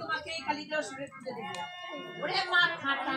তোমাকে এই কালীদাস পুজো দেবো। ওরে মা খাটা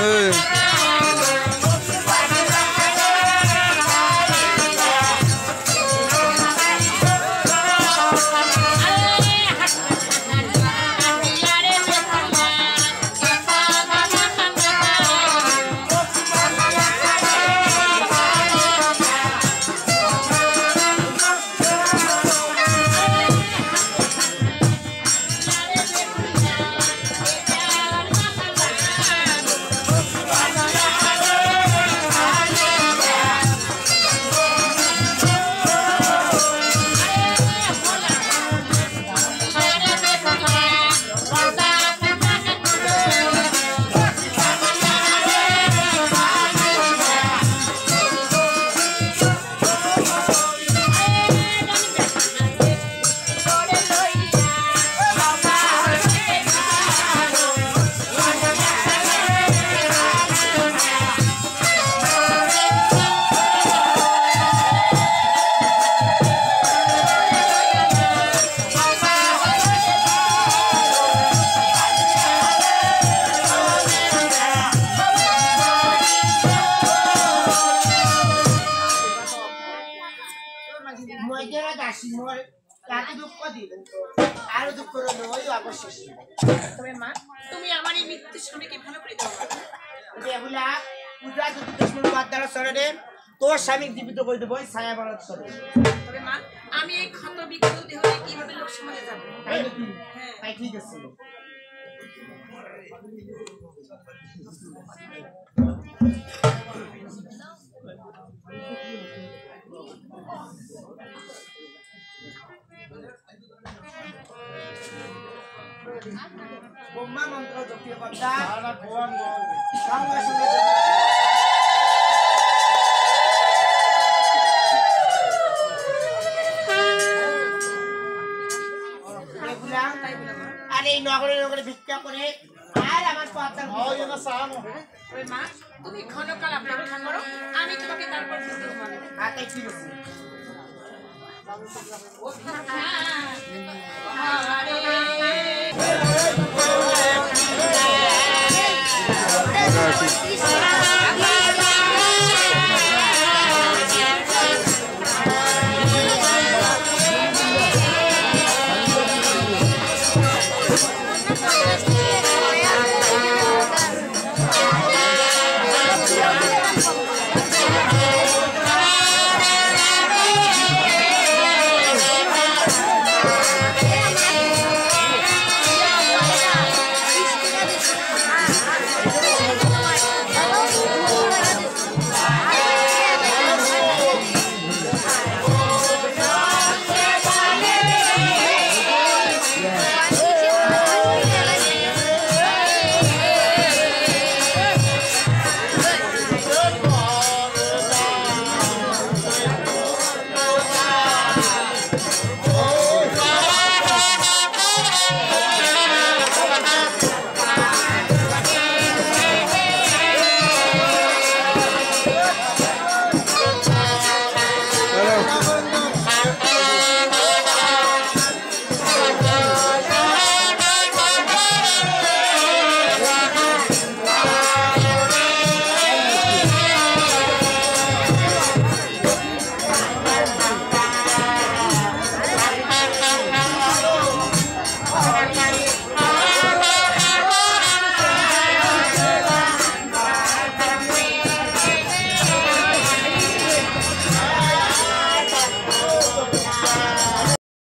คื মরে তাকে দুঃখ দিলেন তো। আরও দুঃখ রইল ওই অবশেষে তবে মা তুমি আমার এই মৃত্যুর স্বামীকে ভালো করে দাও? এগুলা পূজা যদি কৃষ্ণ বাদ্দারা সরে তোর স্বামী জীবিত করে দেবো ছায়া বাড়ার সরে তবে মা আমি এই ক্ষত বিক্ষত দেহ কীভাবে লোক সমাজে যাব তাই ঠিক আছে। ব্রহ্মা মন্ত্র জপিয়ে সঙ্গে সঙ্গে আর এই নগরে নগরে ভিক্ষা করে আর আমার পাতা তবে মা তুমি অপেক্ষা করো আমি তোমাকে তারপর ঠিক আছে আরে